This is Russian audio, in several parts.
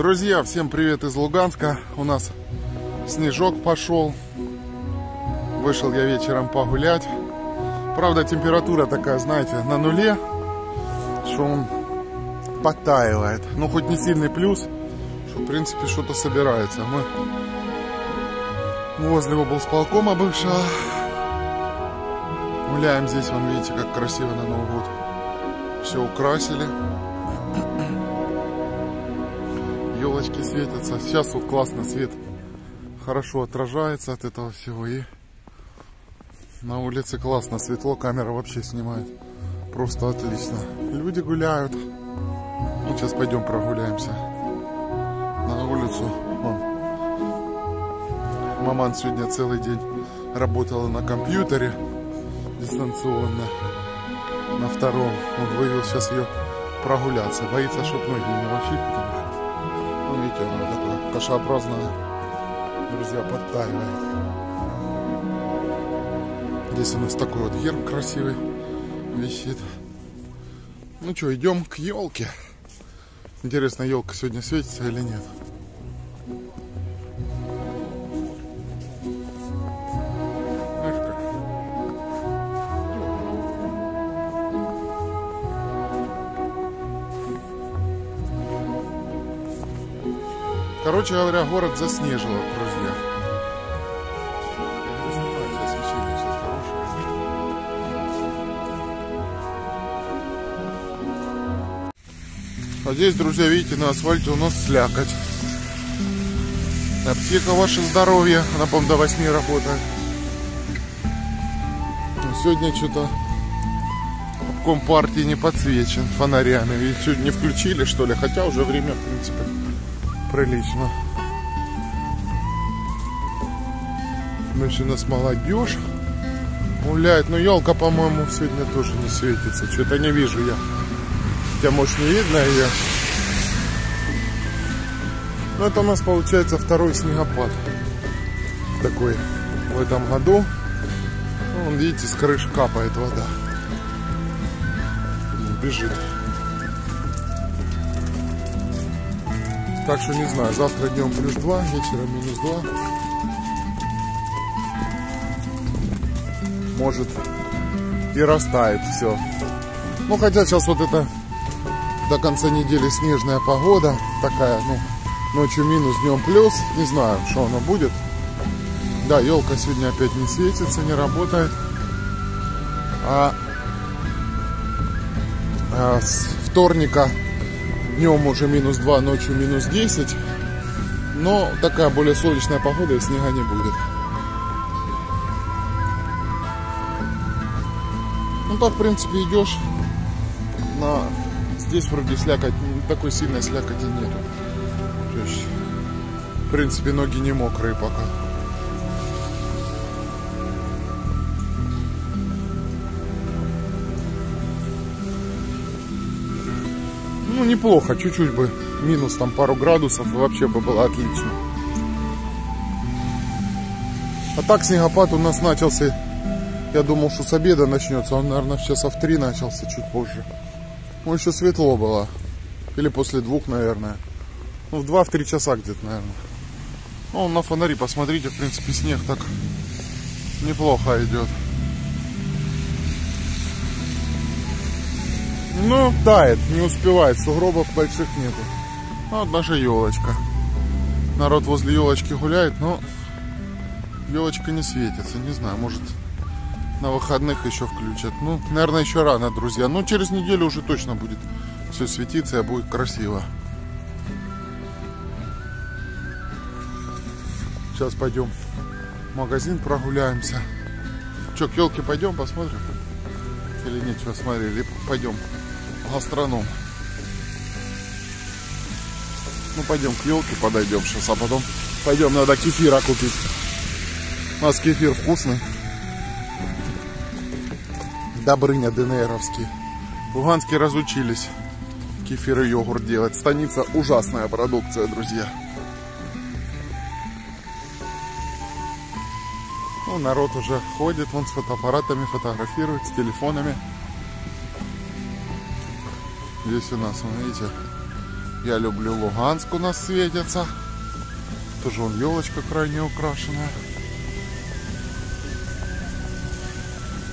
Друзья, всем привет из Луганска. У нас снежок пошел. Вышел я вечером погулять. Правда, температура такая, знаете, на нуле, что он подтаивает. Ну, хоть не сильный плюс, что, в принципе, что-то собирается. Мы возле облсполкома бывшего. Гуляем здесь, вон, видите, как красиво на Новый год. Все украсили. Елочки светятся. Сейчас вот классно свет хорошо отражается от этого всего. И на улице классно, светло, камера вообще снимает. Просто отлично. Люди гуляют. Ну, сейчас пойдем прогуляемся на улицу. Вон. Маман сегодня целый день работала на компьютере дистанционно на втором. Он вывел сейчас ее прогуляться. Боится, чтобы ноги не мочить, потому она такая кашеобразная, друзья, подтаивает. Здесь у нас такой вот герб красивый висит. Ну что, идем к елке. Интересно, елка сегодня светится или нет? Короче говоря, город заснежило, друзья. А здесь, друзья, видите, на асфальте у нас слякоть. Аптека ваше здоровье, она, по до 8 работает. Но сегодня что-то обком партии не подсвечен фонарями. Ведь сегодня не включили, что ли, хотя уже время, в принципе, прилично. Значит, у нас молодежь гуляет. Но елка, по-моему, сегодня тоже не светится. Что-то не вижу я. Хотя, может, не видно ее. Ну, это у нас получается второй снегопад. Такой в этом году. Ну, вон, видите, с крыш капает вода. Бежит. Так что не знаю, завтра днем плюс 2, вечером минус 2. Может и растает все. Ну хотя сейчас вот это до конца недели снежная погода такая, ну, ночью минус, днем плюс. Не знаю, что оно будет. Да, елка сегодня опять не светится, не работает. А, а с вторника Днем уже минус 2, ночью минус 10. Но такая более солнечная погода и снега не будет. Ну так, в принципе, идешь. На... Здесь вроде слякоть, такой сильной слякоти нету. То есть, в принципе, ноги не мокрые пока. Ну, неплохо, чуть-чуть бы минус там пару градусов, и вообще бы было отлично. А так снегопад у нас начался, я думал, что с обеда начнется, он, наверное, часов три начался, чуть позже. Ну, еще светло было, или после двух, наверное. Ну, в два-три часа где-то, наверное. Ну, на фонари посмотрите, в принципе, снег так неплохо идет. Ну, тает, не успевает, сугробов больших нету. Ну, вот наша елочка. Народ возле елочки гуляет, но елочка не светится. Не знаю, может на выходных еще включат. Ну, наверное, еще рано, друзья. Но через неделю уже точно будет все светиться и будет красиво. Сейчас пойдем в магазин прогуляемся. Че, к елке пойдем посмотрим? Или нет, что смотрели? Пойдем гастроном. Ну, пойдем к елке подойдем сейчас, а потом пойдем, надо кефира купить. У нас кефир вкусный. Добрыня ДНРовский. Луганские разучились кефир и йогурт делать. Станица ужасная продукция, друзья. Ну, народ уже ходит, вон с фотоаппаратами фотографирует, с телефонами. Здесь у нас, видите, Я люблю Луганск у нас светится. Тоже он елочка крайне украшенная.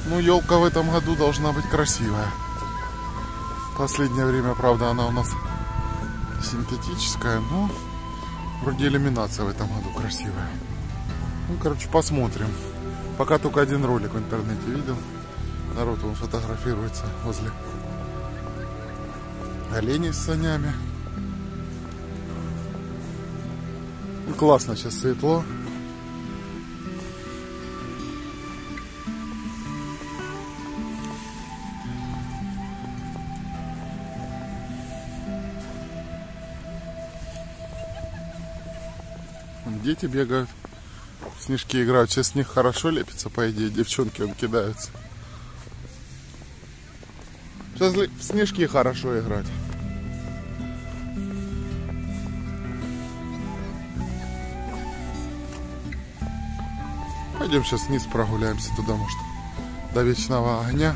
Ну, елка в этом году должна быть красивая. Последнее время, правда, она у нас синтетическая, но вроде иллюминация в этом году красивая. Ну, короче, посмотрим. Пока только один ролик в интернете видел. Народ он фотографируется возле оленей с санями. Классно сейчас светло. Дети бегают, снежки играют. Сейчас с них хорошо лепится, по идее, девчонки он кидаются. Сейчас в снежки хорошо играть. Пойдем сейчас вниз прогуляемся туда, может, до вечного огня.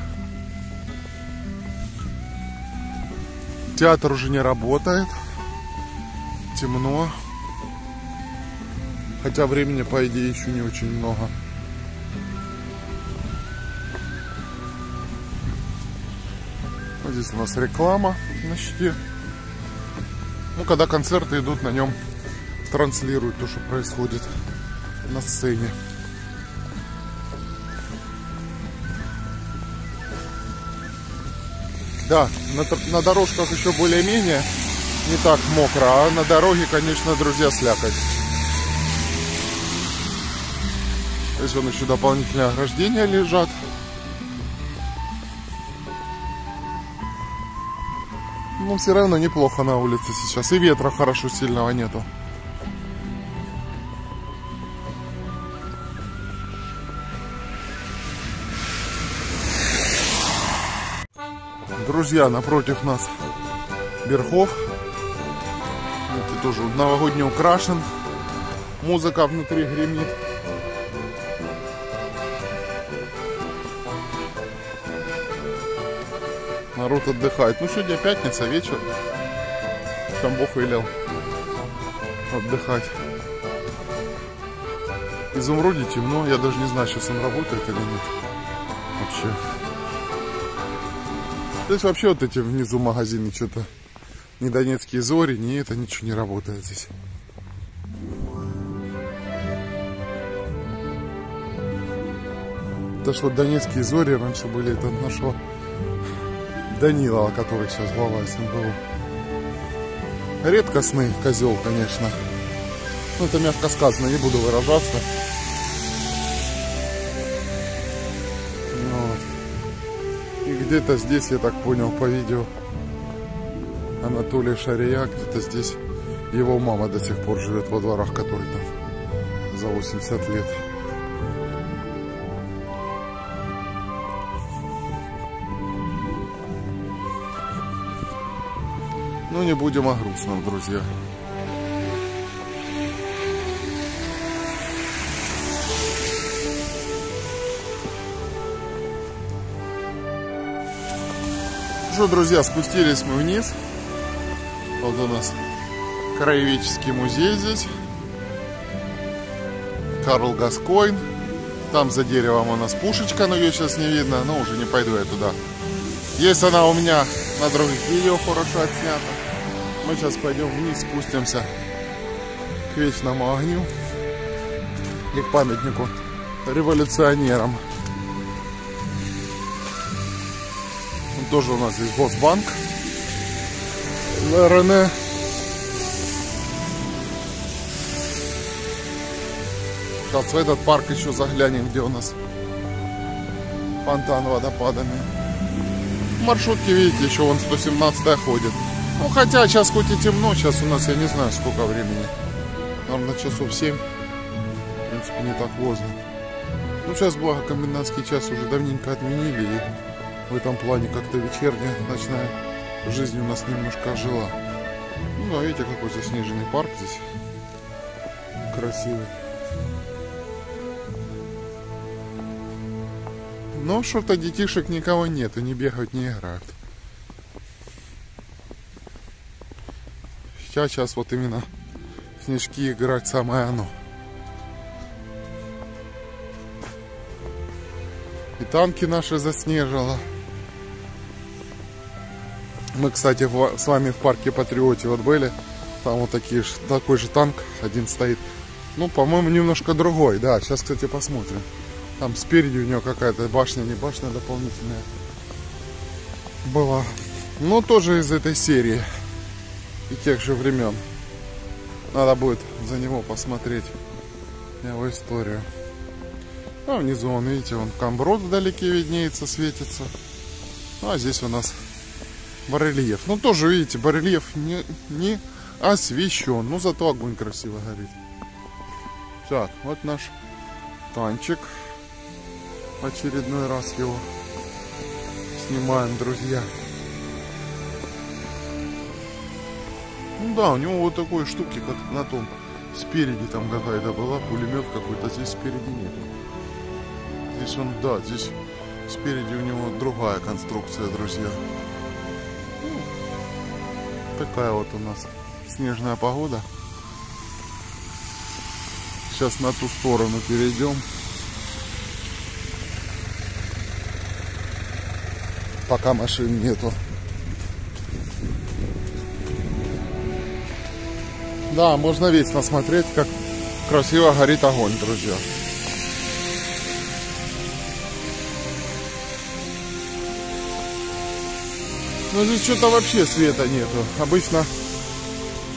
Театр уже не работает. Темно. Хотя времени, по идее, еще не очень много. Здесь у нас реклама на щите. Ну, когда концерты идут, на нем транслируют то, что происходит на сцене. Да, на, на дорожках еще более-менее не так мокро, а на дороге, конечно, друзья, слякоть. Здесь вон еще дополнительные ограждения лежат. Но все равно неплохо на улице сейчас. И ветра хорошо сильного нету. Друзья, напротив нас Берхов. Видите, тоже новогодний украшен. Музыка внутри гремит. Народ отдыхает. Ну, сегодня пятница, вечер. Там Бог велел отдыхать. Изумруде темно. Я даже не знаю, сейчас он работает или нет. Вообще. Здесь вообще вот эти внизу магазины что-то ни Донецкие зори, ни это ничего не работает здесь. Это что Донецкие зори раньше были, это нашего Данилова, который сейчас глава СНБУ. Редкостный козел, конечно. Ну, это мягко сказано, не буду выражаться. где-то здесь, я так понял по видео, Анатолий Шария, где-то здесь его мама до сих пор живет во дворах, который там за 80 лет. Ну, не будем о грустном, друзья. что, друзья, спустились мы вниз. Вот у нас краеведческий музей здесь. Карл Гаскойн. Там за деревом у нас пушечка, но ее сейчас не видно. Но уже не пойду я туда. Есть она у меня на других видео хорошо отснята. Мы сейчас пойдем вниз, спустимся к вечному огню и к памятнику революционерам. Тоже у нас здесь Госбанк. ЛРН. Сейчас в этот парк еще заглянем, где у нас фонтан водопадами. Маршрутки, видите, еще вон 117 ходит. Ну, хотя сейчас хоть и темно, сейчас у нас, я не знаю, сколько времени. Наверное, часов 7. В принципе, не так поздно. Ну, сейчас, благо, комендантский час уже давненько отменили. И в этом плане как-то вечерняя ночная жизнь у нас немножко жила. Ну, а видите, какой заснеженный парк здесь. Красивый. Но что-то детишек никого нет, и не бегают, не играют. Хотя сейчас вот именно снежки играть самое оно. И танки наши заснежило. Мы, кстати, с вами в парке Патриоте вот были. Там вот такие, такой же танк один стоит. Ну, по-моему, немножко другой. Да, сейчас, кстати, посмотрим. Там спереди у него какая-то башня, не башня дополнительная была. Ну, тоже из этой серии. И тех же времен. Надо будет за него посмотреть его историю. А внизу, вон, видите, вон камброд вдалеке виднеется, светится. Ну, а здесь у нас барельеф. Ну, тоже, видите, барельеф не, не освещен. Ну, зато огонь красиво горит. Так, вот наш танчик. Очередной раз его снимаем, друзья. Ну да, у него вот такой штуки, как на том. Спереди там какая-то была, пулемет какой-то, здесь спереди нет. Здесь он, да, здесь спереди у него другая конструкция, друзья. Ну, такая вот у нас снежная погода. Сейчас на ту сторону перейдем. Пока машин нету. Да, можно весь насмотреть, как красиво горит огонь, друзья. Ну здесь что-то вообще света нету. Обычно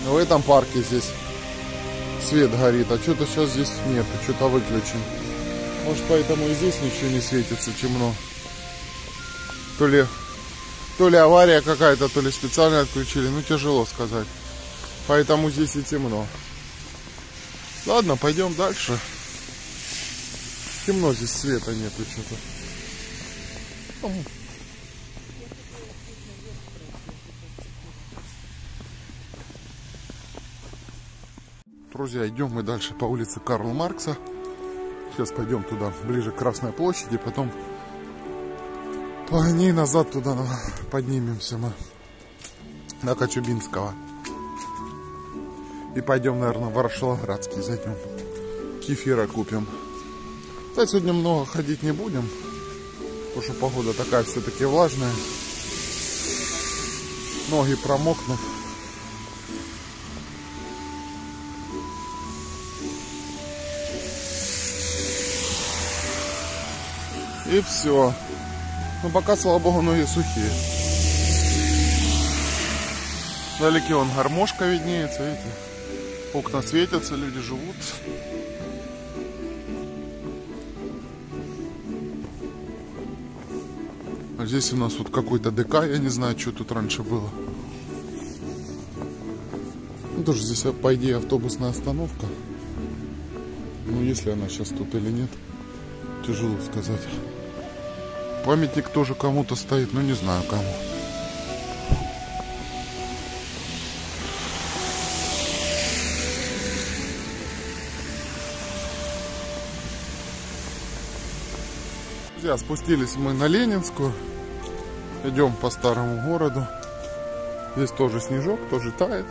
в этом парке здесь свет горит, а что-то сейчас здесь нет, что-то выключен. Может поэтому и здесь ничего не светится, темно. То ли, то ли авария какая-то, то ли специально отключили, ну тяжело сказать. Поэтому здесь и темно. Ладно, пойдем дальше. Темно здесь света нету что-то. Друзья, идем мы дальше по улице Карла Маркса. Сейчас пойдем туда, ближе к Красной площади, потом по ней назад туда поднимемся мы на Кочубинского. И пойдем, наверное, в Ворошиловградский зайдем. Кефира купим. Да, сегодня много ходить не будем. Потому что погода такая все-таки влажная. Ноги промокнут. И все. Ну пока, слава богу, ноги сухие. Вдалеке он гармошка виднеется, видите? Окна светятся, люди живут. А здесь у нас вот какой-то ДК, я не знаю, что тут раньше было. Ну, тоже здесь, по идее, автобусная остановка. Ну, если она сейчас тут или нет, тяжело сказать. Памятник тоже кому-то стоит, но не знаю кому. Друзья, спустились мы на Ленинскую. Идем по старому городу. Здесь тоже снежок, тоже тает.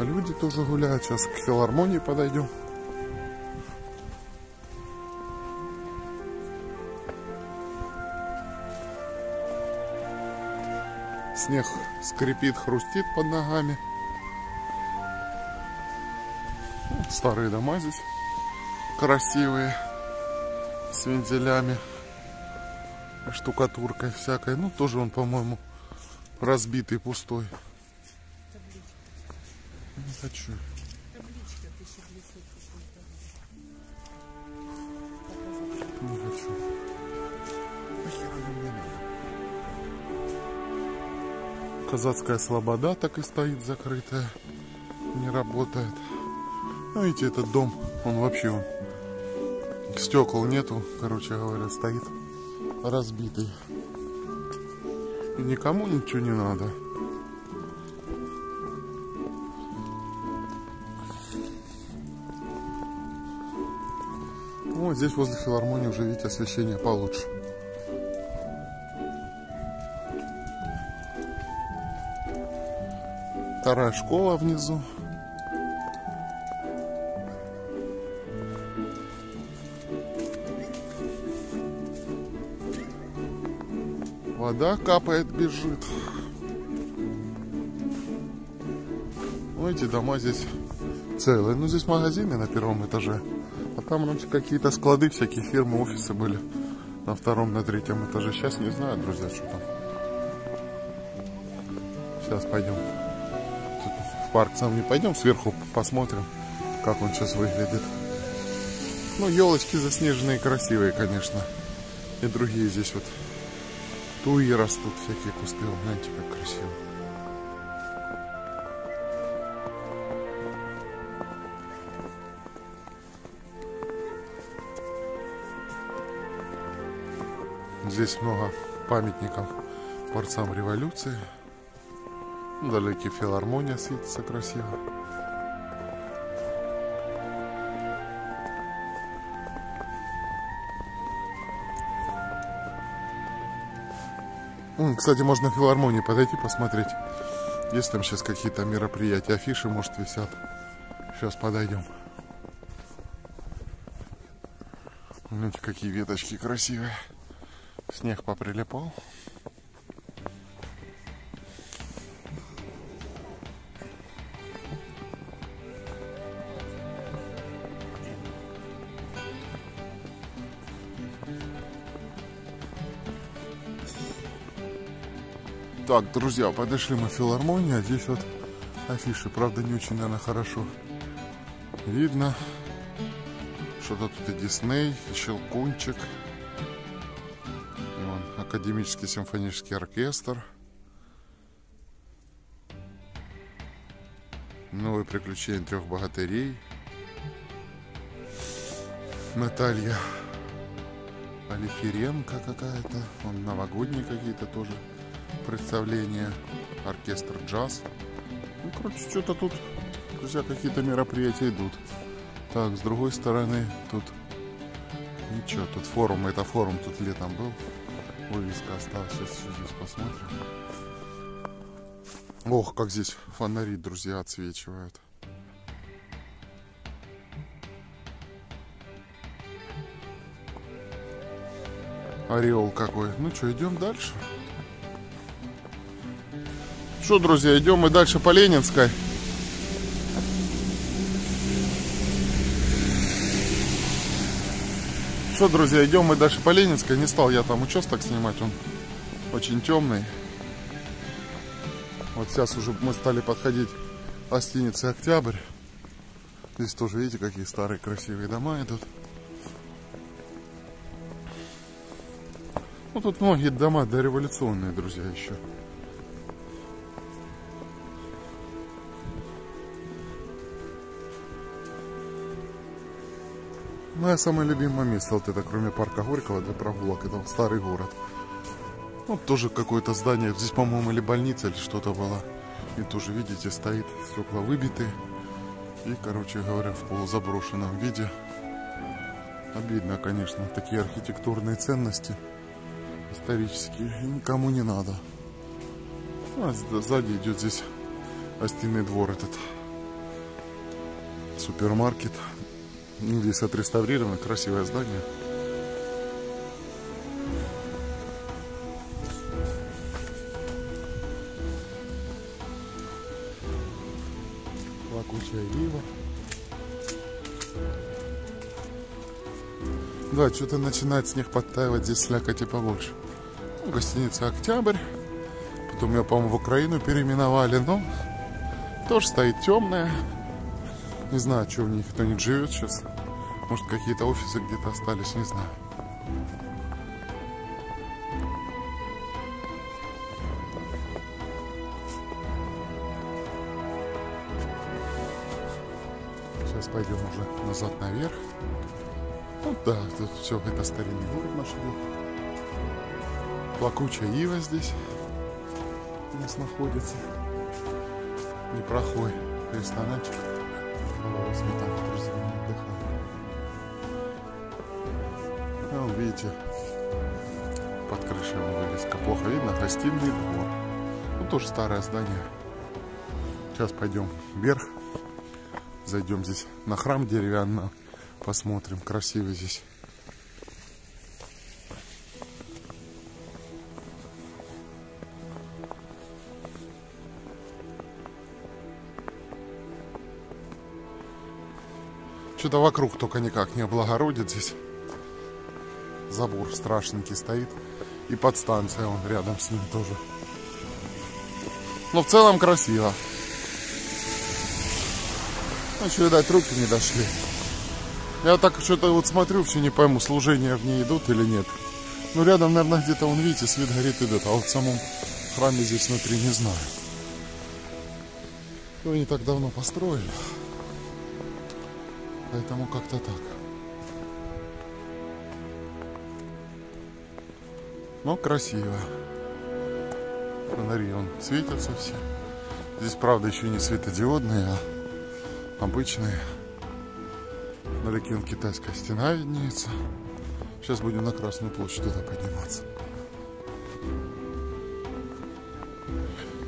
Люди тоже гуляют. Сейчас к филармонии подойдем. Снег скрипит, хрустит под ногами. Старые дома здесь красивые, с вензелями, штукатуркой всякой. Ну, тоже он, по-моему, разбитый, пустой. Не хочу. Казацкая слобода так и стоит закрытая. Не работает. Ну, видите, этот дом, он вообще он, стекол нету, короче говоря, стоит разбитый. И никому ничего не надо. Ну, вот здесь возле филармонии уже, видите, освещение получше. Вторая школа внизу. Вода капает, бежит. Ну, эти дома здесь целые. Ну, здесь магазины на первом этаже. А там раньше какие-то склады, всякие фирмы, офисы были на втором, на третьем этаже. Сейчас не знаю, друзья, что там. Сейчас пойдем. Тут в парк сам не пойдем, сверху посмотрим, как он сейчас выглядит. Ну, елочки заснеженные красивые, конечно. И другие здесь вот туи растут, всякие кусты. Знаете, как красиво. Здесь много памятников борцам революции. Далекий филармония светится красиво. Кстати, можно в филармонии подойти посмотреть. Есть там сейчас какие-то мероприятия, афиши, может, висят. Сейчас подойдем. Смотрите, какие веточки красивые. Снег поприлипал. Так, друзья, подошли мы в филармонию, а здесь вот афиши. Правда, не очень, наверное, хорошо видно. Что-то тут и Дисней, и Щелкунчик. И вон, Академический симфонический оркестр. Новые приключения трех богатырей. Наталья Алиференко какая-то. Он новогодние какие-то тоже представление. Оркестр джаз. Ну, короче, что-то тут, друзья, какие-то мероприятия идут. Так, с другой стороны, тут ничего, тут форум, это форум тут летом был. Вывеска осталась, сейчас здесь посмотрим. Ох, как здесь фонари, друзья, отсвечивают. Ореол какой. Ну что, идем дальше. Что, друзья, идем мы дальше по Ленинской. Что, друзья, идем мы дальше по Ленинской. Не стал я там участок снимать, он очень темный. Вот сейчас уже мы стали подходить к гостинице Октябрь. Здесь тоже, видите, какие старые красивые дома идут. Ну, тут многие дома дореволюционные, друзья, еще. Мое самое любимое место, вот это, кроме парка Горького для прогулок, это старый город. Вот тоже какое-то здание, здесь, по-моему, или больница, или что-то было. И тоже, видите, стоит, стекла выбиты. И, короче говоря, в полузаброшенном виде. Обидно, конечно, такие архитектурные ценности исторические. И никому не надо. А сзади идет здесь гостиный двор этот. Супермаркет. Здесь отреставрировано, красивое здание. Плакучая ива. Да, что-то начинает снег подтаивать, здесь слякоти побольше. Ну, гостиница «Октябрь». Потом ее, по-моему, в Украину переименовали, но тоже стоит темная. Не знаю, что в них кто не живет сейчас. Может, какие-то офисы где-то остались, не знаю. Сейчас пойдем уже назад наверх. Ну да, тут все, это старинный город наш. Плакучая ива здесь у нас находится. Непрохой ресторанчик. Мы там друзьями отдыхали. А вон, видите, под крышей вывеска. Плохо видно, гостиный двор. Ну, тоже старое здание. Сейчас пойдем вверх. Зайдем здесь на храм деревянный. Посмотрим. Красиво здесь. Что-то вокруг только никак не облагородит здесь. Забор страшненький стоит. И подстанция он рядом с ним тоже. Но в целом красиво. Ну, что, видать, руки не дошли. Я так что-то вот смотрю, все не пойму, служения в ней идут или нет. Ну, рядом, наверное, где-то, он, видите, свет горит идет. А вот в самом храме здесь внутри не знаю. Его не так давно построили. Поэтому как-то так. Но красиво. Фонари он светятся все. Здесь, правда, еще не светодиодные, а обычные. Вдалеке он китайская стена виднеется. Сейчас будем на Красную площадь туда подниматься.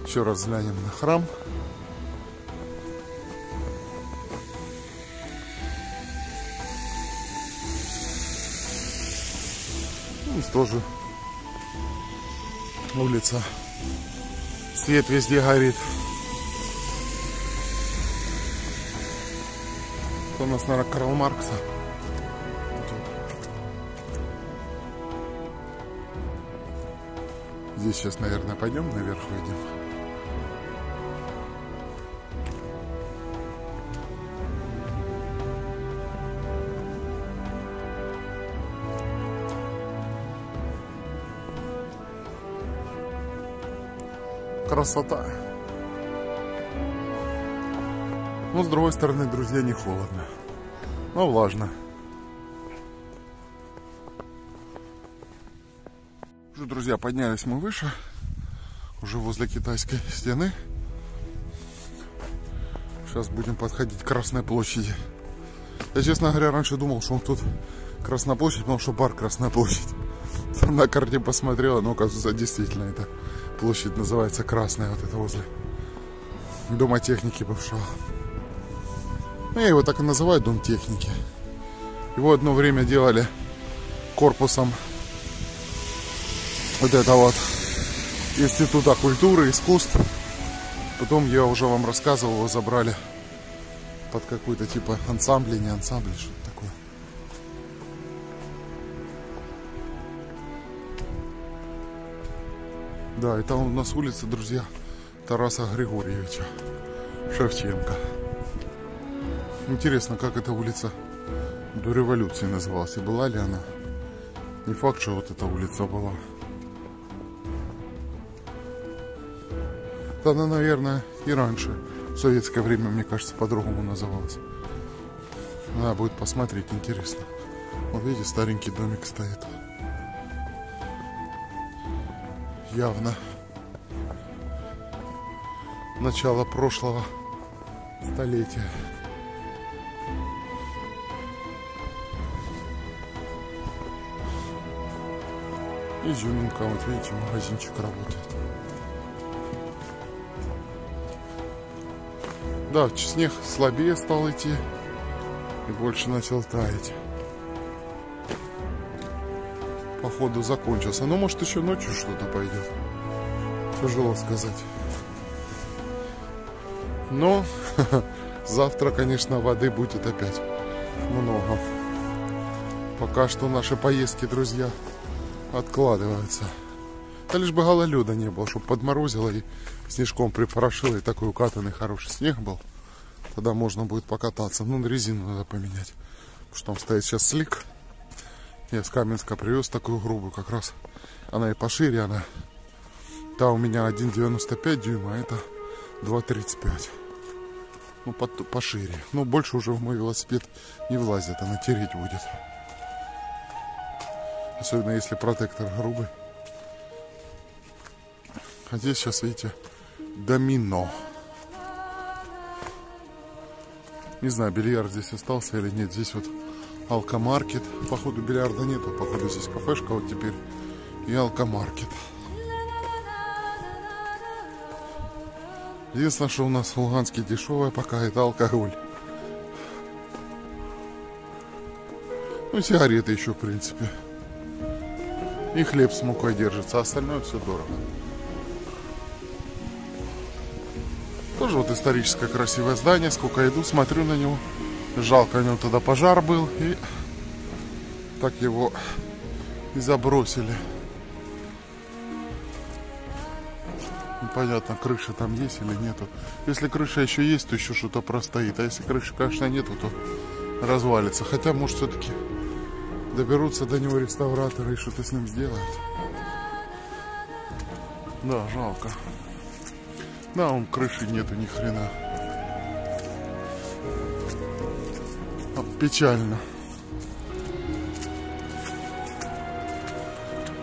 Еще раз взглянем на храм. Здесь тоже улица. Свет везде горит. Это у нас, наверное, Карл Маркса. Здесь сейчас, наверное, пойдем наверх выйдем. Красота. Но с другой стороны, друзья, не холодно. Но влажно. Уже, друзья, поднялись мы выше. Уже возле китайской стены. Сейчас будем подходить к Красной площади. Я, честно говоря, раньше думал, что он тут Красная площадь, потому что бар Красная площадь. Там на карте посмотрела, но оказывается, действительно это Площадь называется Красная, вот это возле Дома техники бывшего. Ну, я его так и называю, Дом техники. Его одно время делали корпусом вот это вот Института культуры, искусств. Потом я уже вам рассказывал, его забрали под какой-то типа ансамбль, не ансамбль, что Да, это у нас улица, друзья, Тараса Григорьевича Шевченко. Интересно, как эта улица до революции называлась и была ли она. Не факт, что вот эта улица была. Да она, наверное, и раньше, в советское время, мне кажется, по-другому называлась. Надо будет посмотреть, интересно. Вот видите, старенький домик стоит. Явно начало прошлого столетия. Изюминка, вот видите, магазинчик работает. Да, снег слабее стал идти и больше начал таять. Походу закончился. Но может еще ночью что-то пойдет. Тяжело сказать. Но завтра, конечно, воды будет опять много. Пока что наши поездки, друзья, откладываются. Да лишь бы гололеда не было, чтобы подморозило и снежком припорошило, и такой укатанный хороший снег был. Тогда можно будет покататься. Ну, резину надо поменять. Потому что там стоит сейчас слик. Я с Каменска привез такую грубую, как раз она и пошире, она. Та у меня 1,95 дюйма, а это 2,35. Ну, по пошире. Но больше уже в мой велосипед не влазит, она тереть будет. Особенно если протектор грубый. А здесь сейчас, видите, домино. Не знаю, бильярд здесь остался или нет. Здесь вот алкомаркет. Походу бильярда нету, походу здесь кафешка вот теперь и алкомаркет. Единственное, что у нас в Луганске дешевое пока это алкоголь. Ну, сигареты еще, в принципе. И хлеб с мукой держится, а остальное все дорого. Тоже вот историческое красивое здание. Сколько иду, смотрю на него. Жалко, у него тогда пожар был. И так его и забросили. Непонятно, крыша там есть или нету. Если крыша еще есть, то еще что-то простоит. А если крыши, конечно, нету, то развалится. Хотя, может, все-таки доберутся до него реставраторы и что-то с ним сделают. Да, жалко. Да, он крыши нету ни хрена. Печально.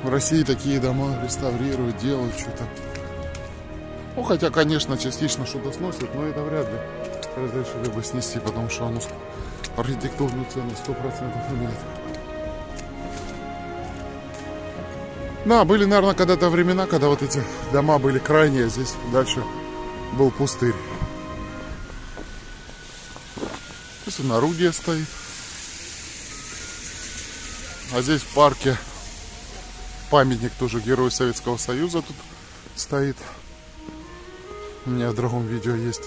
В России такие дома реставрируют, делают что-то. Ну, хотя, конечно, частично что-то сносят, но это вряд ли разрешили бы снести, потому что оно архитектурную ценность 100% имеет. Да, были, наверное, когда-то времена, когда вот эти дома были крайние, а здесь дальше был пустырь. Здесь он орудие стоит. А здесь в парке памятник тоже Герою Советского Союза тут стоит. У меня в другом видео есть.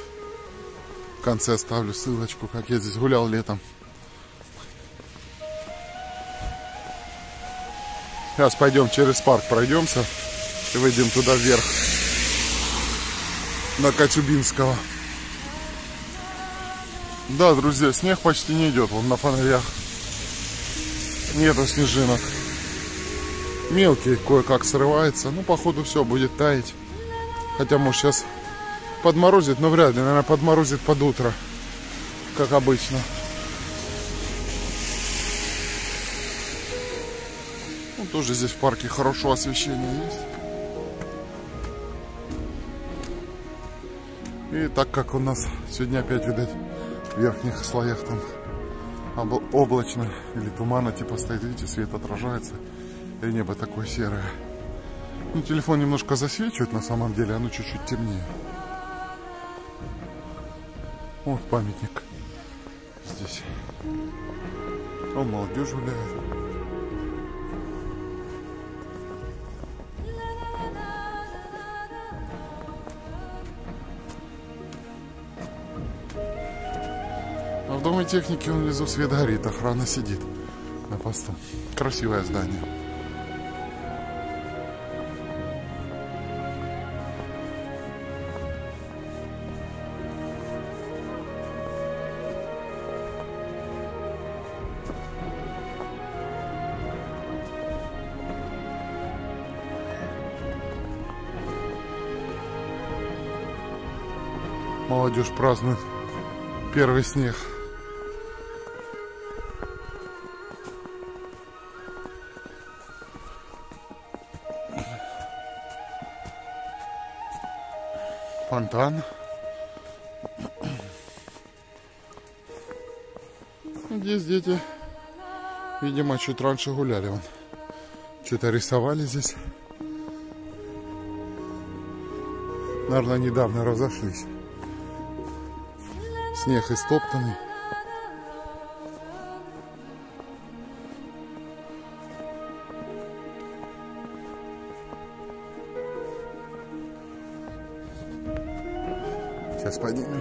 В конце оставлю ссылочку, как я здесь гулял летом. Сейчас пойдем через парк пройдемся и выйдем туда вверх. На Катюбинского. Да, друзья, снег почти не идет. Вон на фонарях. Нету снежинок. Мелкий кое-как срывается. Ну, походу, все будет таять. Хотя, может, сейчас подморозит, но вряд ли. Наверное, подморозит под утро. Как обычно. Ну, тоже здесь в парке хорошо освещение есть. И так как у нас сегодня опять, видать, верхних слоях там облачно или тумана типа стоит, видите, свет отражается. И небо такое серое. Ну, телефон немножко засвечивает на самом деле, оно чуть-чуть темнее. Вот памятник здесь. О, молодежь гуляет. А в доме техники он внизу свет горит, охрана сидит на посту. Красивое здание. Молодежь празднует первый снег. Фонтан. Здесь дети, видимо, чуть раньше гуляли. Вон. Что-то рисовали здесь. Наверное, недавно разошлись. Снег истоптанный.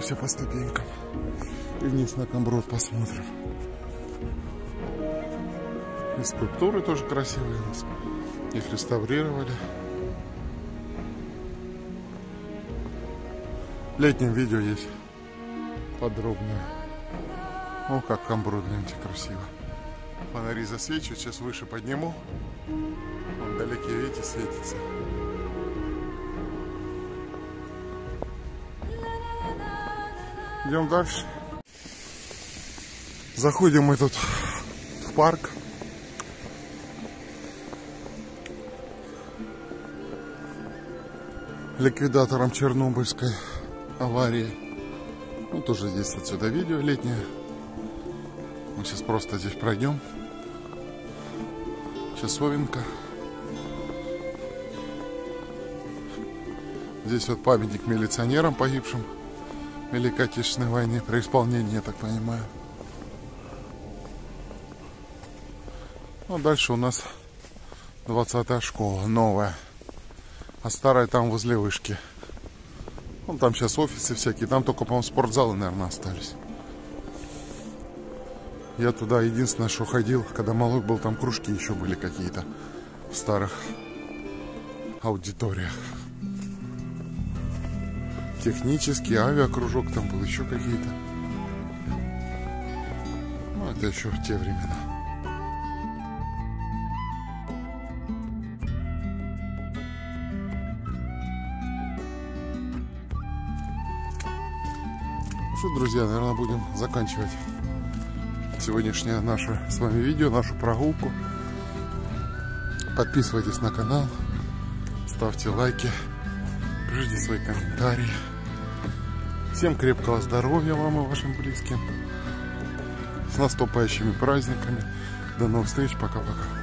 Поднимемся по ступенькам и вниз на Камброд посмотрим. И скульптуры тоже красивые у нас. Их реставрировали. В летнем видео есть подробно. О, как камброд, гляньте, красиво. Фонари засвечивают, сейчас выше подниму. Вдалеке, видите, светится. Идем дальше. Заходим мы тут в парк. Ликвидатором Чернобыльской аварии. Ну, тоже здесь отсюда видео летнее. Мы сейчас просто здесь пройдем. Часовенка. Здесь вот памятник милиционерам погибшим Великой Отечественной войне при исполнении, я так понимаю. Ну, дальше у нас 20 школа, новая. А старая там возле вышки. Ну, там сейчас офисы всякие. Там только, по-моему, спортзалы, наверное, остались. Я туда единственное, что ходил, когда малой был, там кружки еще были какие-то в старых аудиториях. Технический авиакружок там был, еще какие-то. Ну, это еще в те времена. Ну что, друзья, наверное, будем заканчивать сегодняшнее наше с вами видео, нашу прогулку. Подписывайтесь на канал, ставьте лайки, пишите свои комментарии. Всем крепкого здоровья вам и вашим близким. С наступающими праздниками. До новых встреч. Пока-пока.